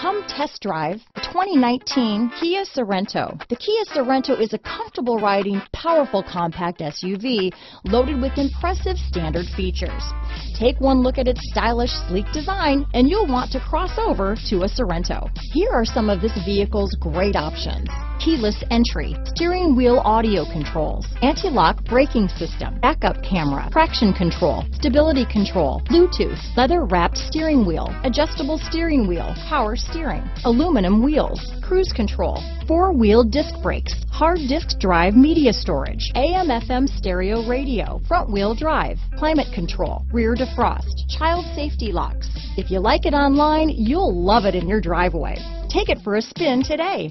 Come test drive 2019 Kia Sorento. The Kia Sorento is a comfortable riding, powerful compact SUV loaded with impressive standard features. Take one look at its stylish, sleek design and you'll want to cross over to a Sorento. Here are some of this vehicle's great options. Keyless entry, steering wheel audio controls, anti-lock braking system, backup camera, traction control, stability control, Bluetooth, leather wrapped steering wheel, adjustable steering wheel, power steering, aluminum wheels, cruise control, four-wheel disc brakes, hard disk drive media storage, AM FM stereo radio, front wheel drive, climate control, rear defrost, child safety locks. If you like it online, you'll love it in your driveway. Take it for a spin today.